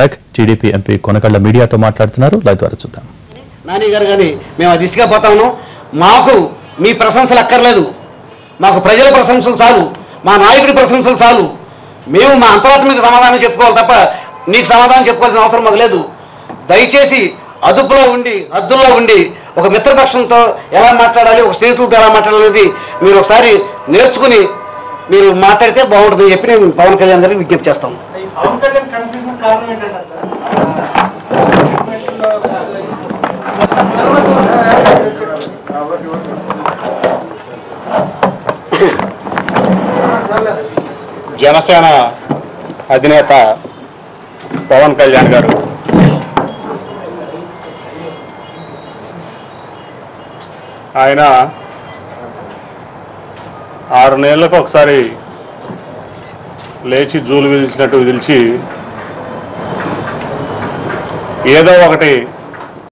Back. TDP MP Konakalla మీడియాతో మాట్లాడుతున్నారు. Live ద్వారా చూద్దాం. నాని గారు కానీ మేము ఆ దిశగా పోతా ఉన్నాం. మాకు మీ ప్రశంసలు అక్కర్లేదు. మాకు ప్రజల ప్రశంసలు చాలు. మా నాయకుడి ప్రశంసలు చాలు. మేము మా అంతరాత్మక సమాధానం చెప్పుకోవాలి తప్ప నీకు సమాధానం చెప్పుకోవాల్సిన అవసరం మాకు లేదు. దయచేసి అదుపులో ఉండి హద్దుల్లో ఉండి ఒక మిత్రపక్షంతో ఎలా మాట్లాడాలి ఒక స్నేహితులతో ఎలా మాట్లాడాలి మీరు ఒకసారి నేర్చుకుని మీరు మాట్లాడితే బాగుంటుందని చెప్పి నేను పవన్ కళ్యాణ్ గారికి విజ్ఞప్తి చేస్తాను. కారణం ఏంటంటే జనసేన అధినేత పవన్ కళ్యాణ్ గారు. ఆయన ఆరు నెలలకు ఒకసారి లేచి జూలు విధించినట్టు విధించి ఏదో ఒకటి